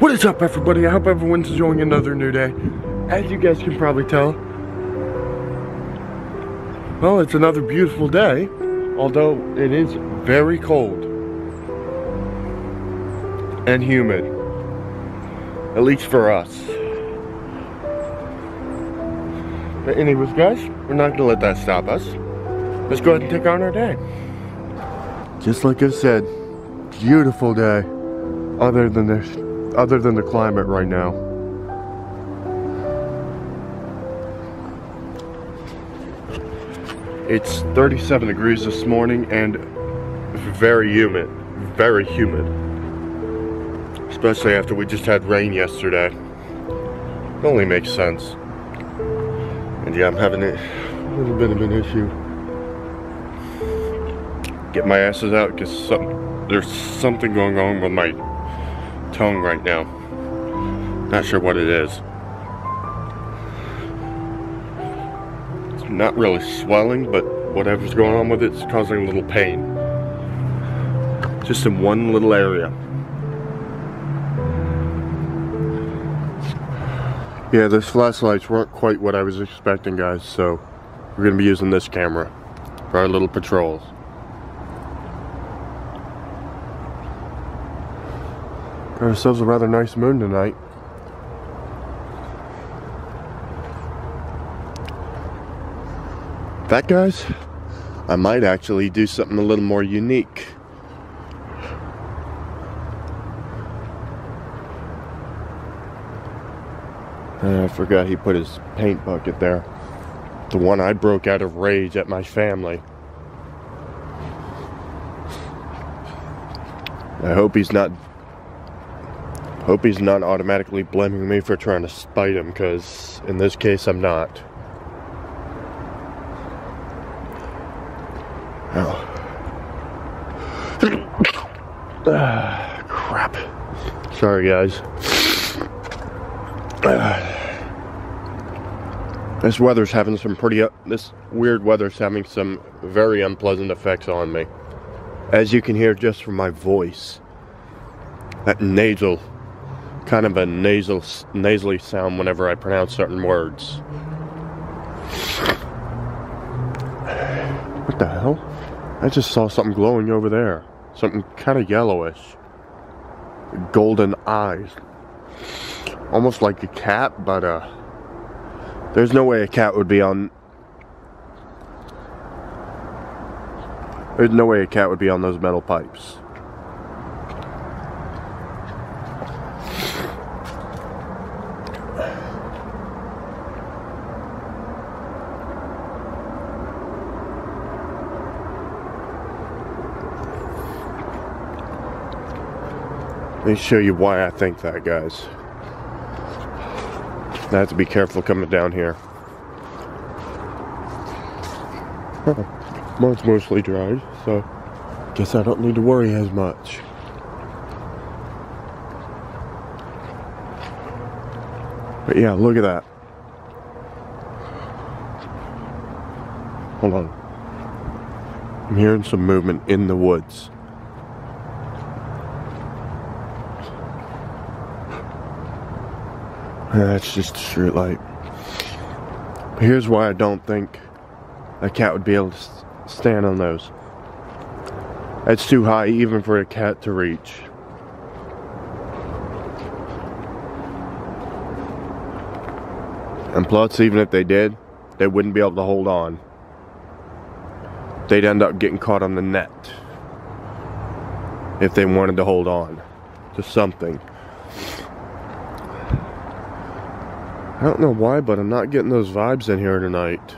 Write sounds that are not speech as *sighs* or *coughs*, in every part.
What is up, everybody? I hope everyone's enjoying another new day. As you guys can probably tell, well, it's another beautiful day, although it is very cold and humid, at least for us. But anyways, guys, we're not gonna let that stop us. Let's go ahead and take on our day. Just like I said, beautiful day, other than this other than the climate right now. It's 37 degrees this morning and very humid, very humid. Especially after we just had rain yesterday. It only makes sense. And yeah, I'm having a little bit of an issue. Get my asses out because some, there's something going on with my tongue right now. Not sure what it is. It's not really swelling, but whatever's going on with it is causing a little pain. Just in one little area. Yeah, those flashlights weren't quite what I was expecting, guys, so we're going to be using this camera for our little patrols. Got ourselves a rather nice moon tonight. That guys, I might actually do something a little more unique. Ah, I forgot he put his paint bucket there. The one I broke out of rage at my family. I hope he's not Hope he's not automatically blaming me for trying to spite him, because in this case I'm not. Oh. ah, crap. Sorry, guys. Ah. This weather's having some pretty, uh, this weird weather's having some very unpleasant effects on me. As you can hear just from my voice. That nasal kind of a nasal, nasally sound whenever I pronounce certain words. What the hell? I just saw something glowing over there. Something kind of yellowish. Golden eyes. Almost like a cat, but uh, there's no way a cat would be on. There's no way a cat would be on those metal pipes. Me show you why I think that, guys. I have to be careful coming down here. Mine's mostly dried, so guess I don't need to worry as much. But yeah, look at that. Hold on. I'm hearing some movement in the woods. That's just a street light. Here's why I don't think a cat would be able to stand on those. That's too high even for a cat to reach. And plus, even if they did, they wouldn't be able to hold on. They'd end up getting caught on the net if they wanted to hold on to something. I don't know why, but I'm not getting those vibes in here tonight.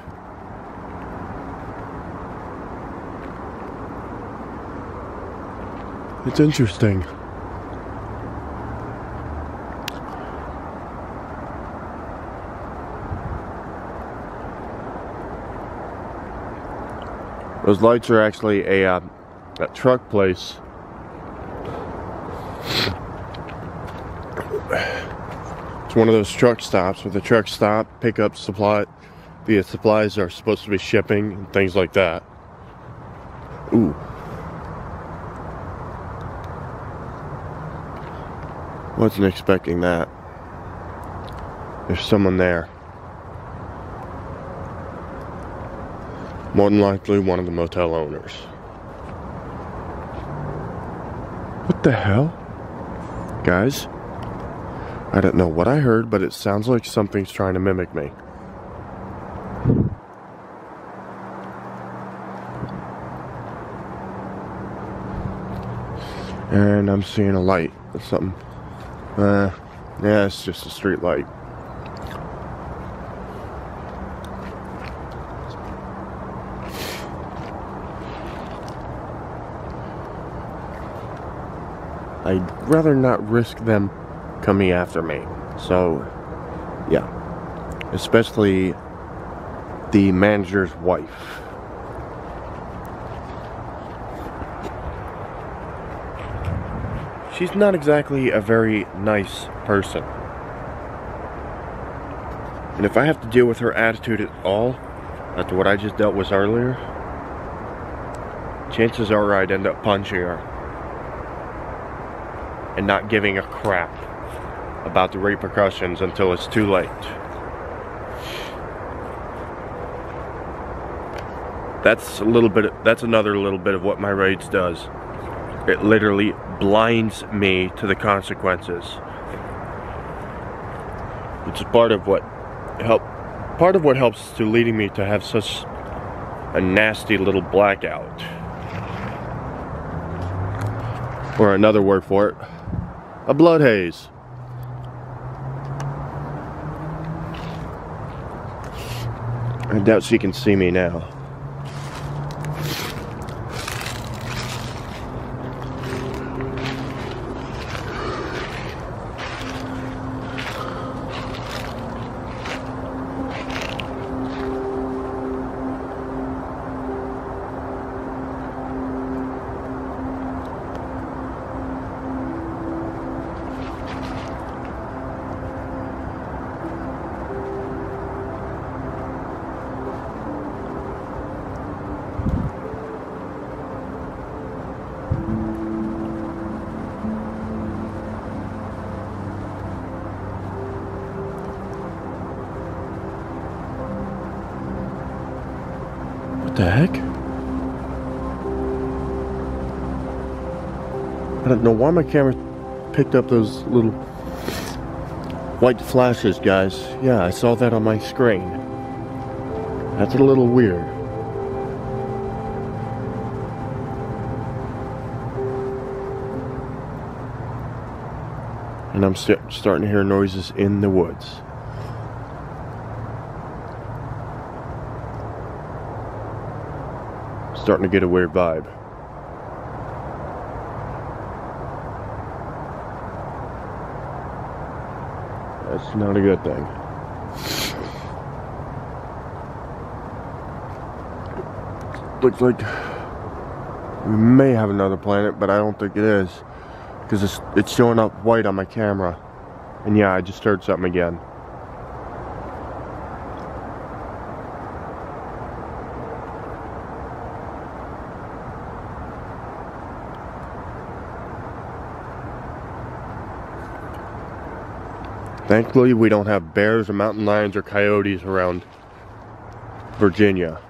It's interesting. Those lights are actually a, uh, a truck place It's one of those truck stops. With a truck stop, pick up supply, the supplies are supposed to be shipping and things like that. Ooh. Wasn't expecting that. There's someone there. More than likely one of the motel owners. What the hell? Guys? I don't know what I heard, but it sounds like something's trying to mimic me. And I'm seeing a light. or Something. Uh, yeah, it's just a street light. I'd rather not risk them coming after me. So, yeah. Especially the manager's wife. She's not exactly a very nice person. And if I have to deal with her attitude at all, after what I just dealt with earlier, chances are I'd end up punching her and not giving a crap about the repercussions until it's too late. That's a little bit, that's another little bit of what my rage does. It literally blinds me to the consequences. Which is part of what help part of what helps to leading me to have such a nasty little blackout. Or another word for it, a blood haze. I doubt she can see me now. The heck? I don't know why my camera picked up those little white flashes, guys. Yeah, I saw that on my screen. That's a little weird. And I'm st starting to hear noises in the woods. Starting to get a weird vibe. That's not a good thing. Looks like we may have another planet, but I don't think it is. Because it's, it's showing up white on my camera. And yeah, I just heard something again. Thankfully, we don't have bears or mountain lions or coyotes around Virginia.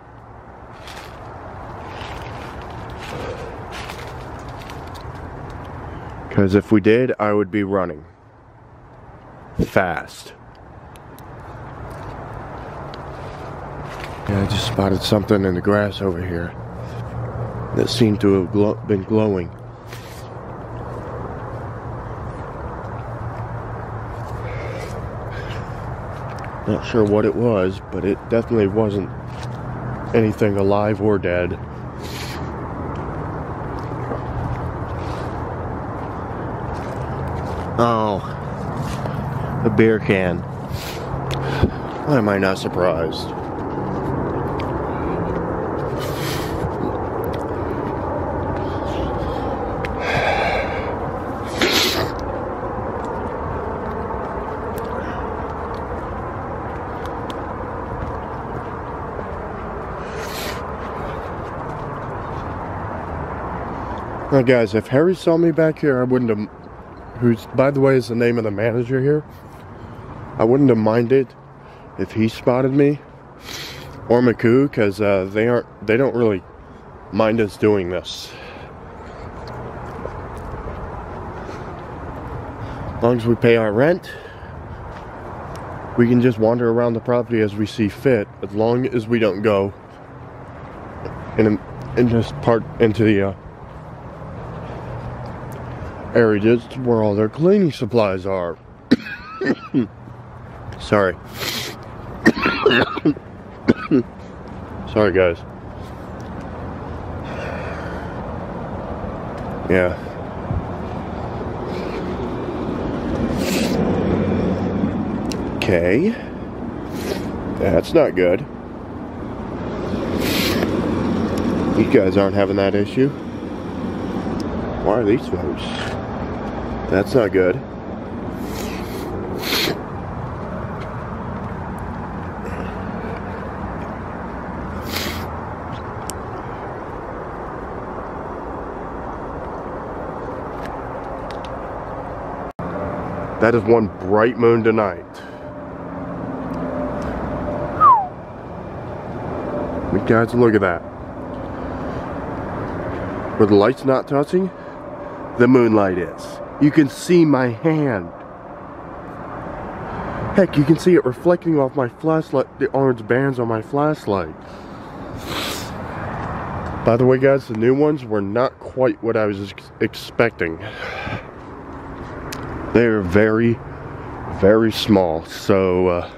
Because if we did, I would be running. Fast. Yeah, I just spotted something in the grass over here that seemed to have gl been glowing. Not sure what it was, but it definitely wasn't anything alive or dead. Oh, a beer can. Why am I not surprised? Now, guys, if Harry saw me back here, I wouldn't have. Who's, by the way, is the name of the manager here. I wouldn't have minded if he spotted me or McCoo, because uh, they aren't. They don't really mind us doing this. As long as we pay our rent, we can just wander around the property as we see fit. As long as we don't go in, in just part into the uh, areas where all their cleaning supplies are. *coughs* Sorry. *coughs* Sorry, guys. Yeah. Okay. That's not good. You guys aren't having that issue. Why are these folks? That's not good. That is one bright moon tonight. You guys, look at that. Where the light's not touching, the moonlight is. You can see my hand. Heck, you can see it reflecting off my flashlight, the orange bands on my flashlight. By the way, guys, the new ones were not quite what I was ex expecting. They're very, very small. So, uh,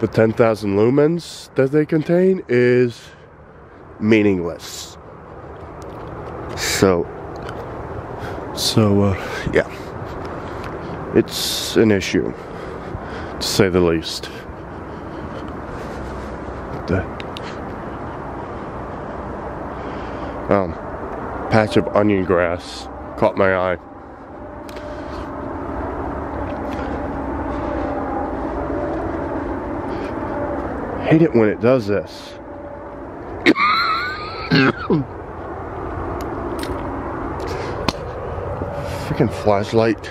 the 10,000 lumens that they contain is meaningless. So, so, uh, yeah. It's an issue, to say the least. The um, patch of onion grass caught my eye. hate it when it does this. Freaking flashlight.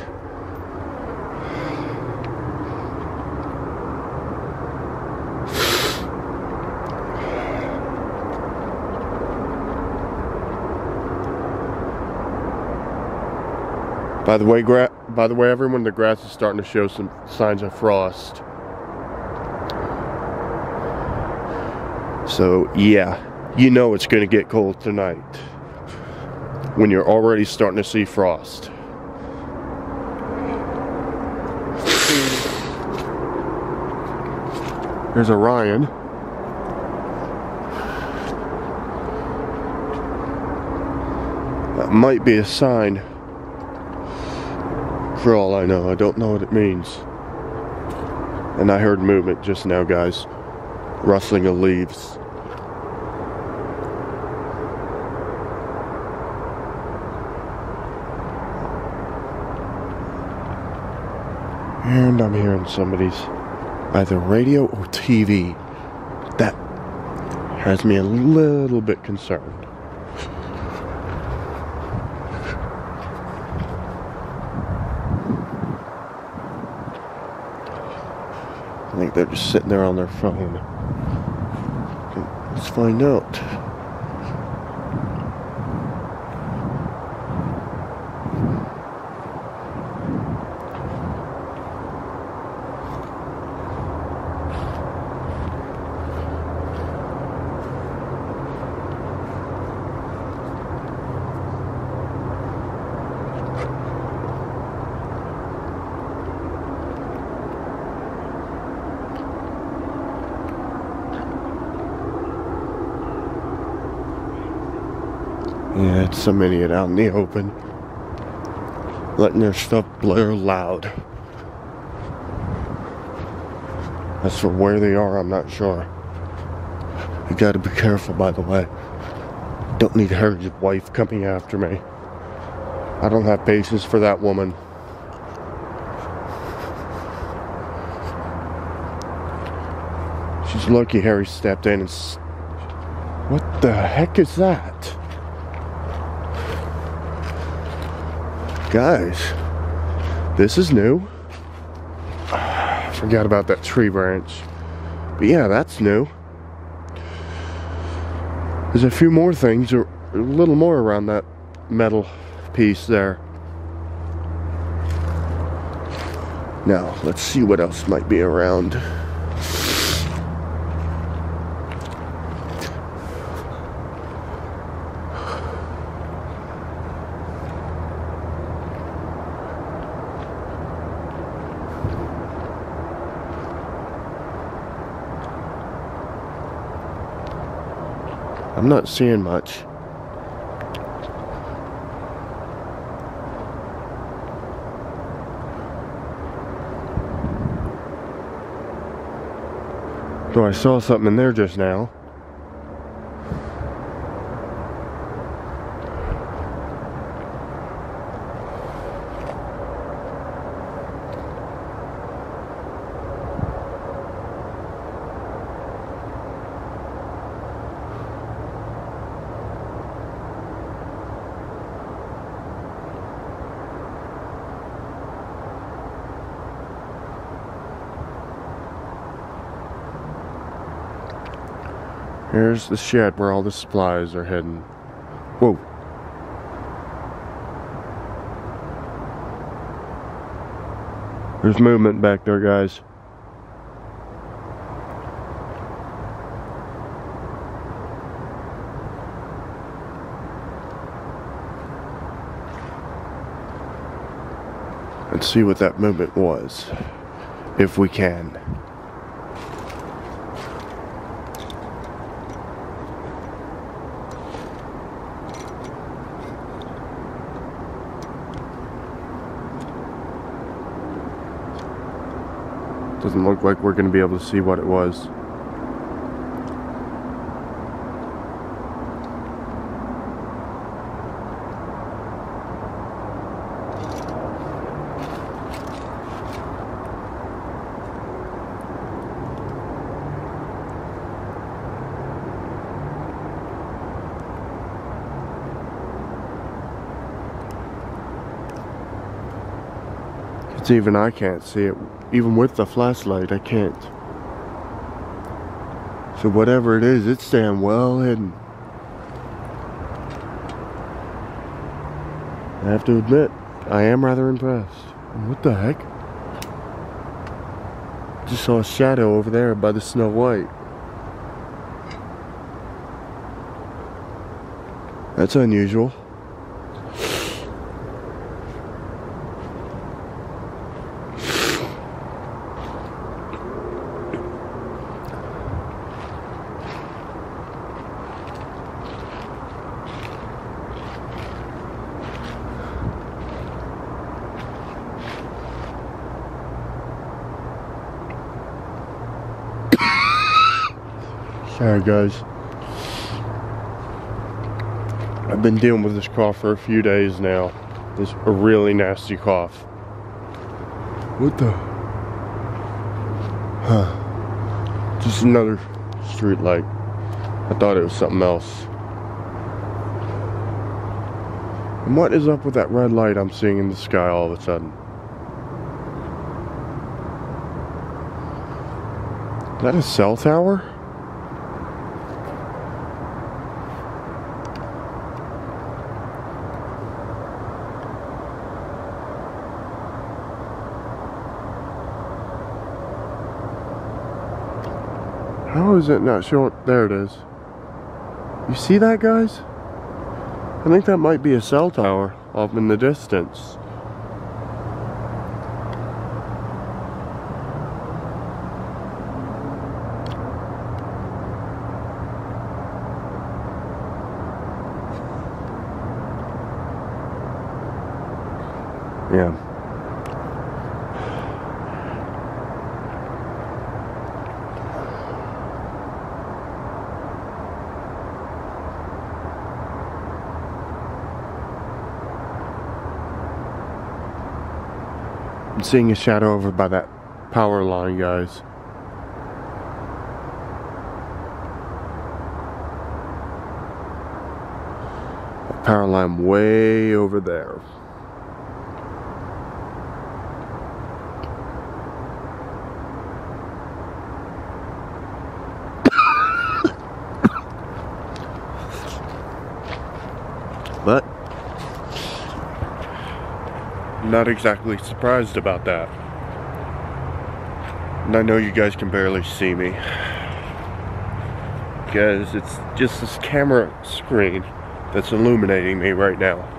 By the way, by the way, everyone, the grass is starting to show some signs of frost. So, yeah, you know it's going to get cold tonight when you're already starting to see frost. There's Orion. That might be a sign. For all I know, I don't know what it means. And I heard movement just now, guys. Rustling of leaves. And I'm hearing somebody's either radio or TV. That has me a little bit concerned. I think they're just sitting there on their phone. Let's find out. Yeah, it's some idiot out in the open. Letting their stuff blare loud. As for where they are, I'm not sure. You gotta be careful, by the way. Don't need Harry's wife coming after me. I don't have patience for that woman. She's lucky Harry stepped in and. What the heck is that? Guys, this is new. Forgot about that tree branch. But yeah, that's new. There's a few more things, or a little more around that metal piece there. Now, let's see what else might be around. I'm not seeing much. Though I saw something in there just now. Here's the shed where all the supplies are hidden. Whoa. There's movement back there, guys. Let's see what that movement was, if we can. Doesn't look like we're going to be able to see what it was. It's even I can't see it. Even with the flashlight, I can't. So whatever it is, it's staying well hidden. I have to admit, I am rather impressed. What the heck? Just saw a shadow over there by the Snow White. That's unusual. Sorry guys. I've been dealing with this cough for a few days now. This a really nasty cough. What the? Huh. Just another street light. I thought it was something else. And what is up with that red light I'm seeing in the sky all of a sudden? Is that a cell tower? How is it not showing? There it is. You see that, guys? I think that might be a cell tower off in the distance. Yeah. seeing a shadow over by that power line, guys. That power line way over there. *coughs* but not exactly surprised about that. And I know you guys can barely see me. Because it's just this camera screen that's illuminating me right now.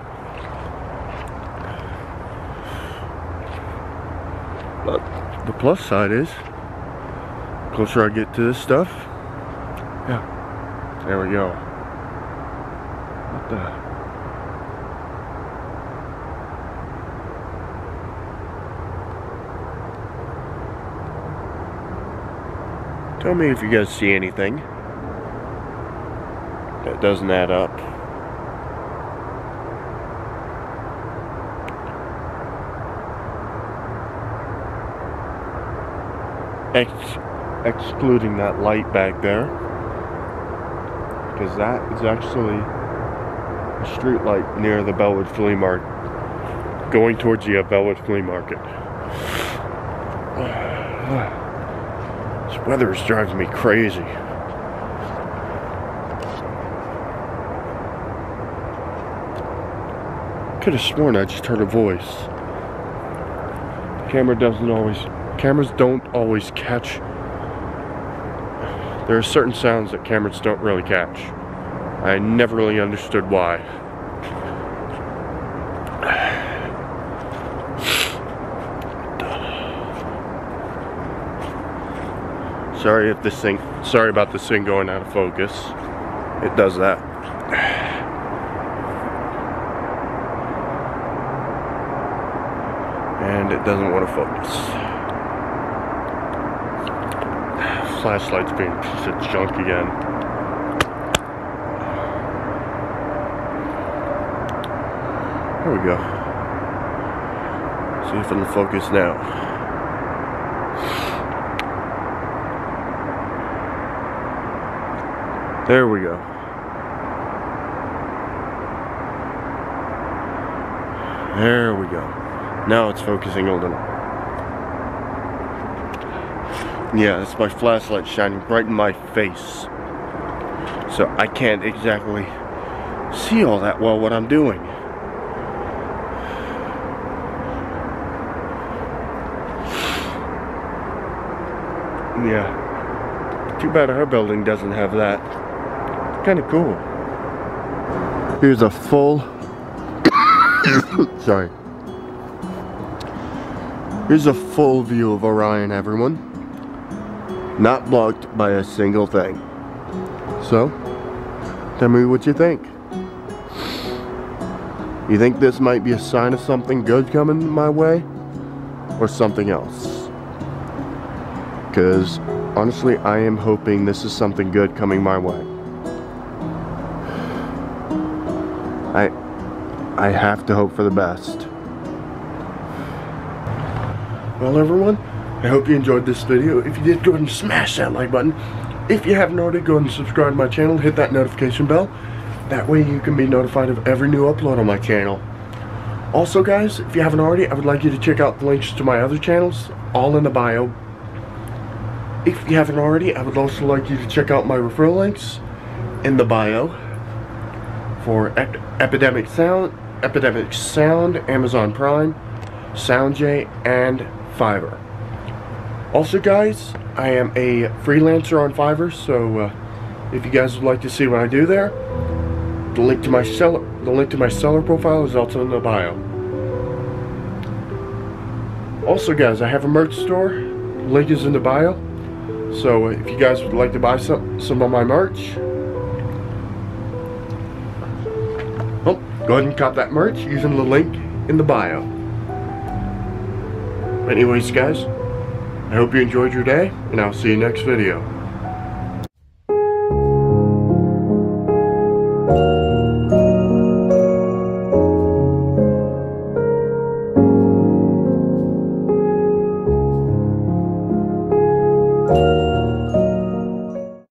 But the plus side is, closer I get to this stuff, yeah, there we go. What the? Tell me if you guys see anything that doesn't add up. Ex excluding that light back there because that is actually a street light near the Bellwood Flea Market going towards the uh, Bellwood Flea Market. *sighs* *sighs* Weather is driving me crazy. Could have sworn I just heard a voice. Camera doesn't always, cameras don't always catch. There are certain sounds that cameras don't really catch. I never really understood why. Sorry if this thing, sorry about this thing going out of focus. It does that. And it doesn't want to focus. Flashlight's being a piece of junk again. There we go. See if it'll focus now. There we go. There we go. Now it's focusing a little. Yeah, it's my flashlight shining right in my face. So I can't exactly see all that well what I'm doing. Yeah. Too bad our building doesn't have that kind of cool. Here's a full, *coughs* sorry. Here's a full view of Orion, everyone. Not blocked by a single thing. So, tell me what you think. You think this might be a sign of something good coming my way? Or something else? Because, honestly, I am hoping this is something good coming my way. I have to hope for the best. Well everyone, I hope you enjoyed this video. If you did, go ahead and smash that like button. If you haven't already, go ahead and subscribe to my channel. Hit that notification bell. That way you can be notified of every new upload on my channel. Also guys, if you haven't already, I would like you to check out the links to my other channels, all in the bio. If you haven't already, I would also like you to check out my referral links in the bio for Ep Epidemic Sound, Epidemic Sound, Amazon Prime, SoundJ, and Fiverr. Also, guys, I am a freelancer on Fiverr, so uh, if you guys would like to see what I do there, the link to my seller, the link to my seller profile is also in the bio. Also, guys, I have a merch store. Link is in the bio. So if you guys would like to buy some some of my merch, Go ahead and cop that merch using the link in the bio. Anyways, guys, I hope you enjoyed your day, and I'll see you next video.